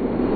you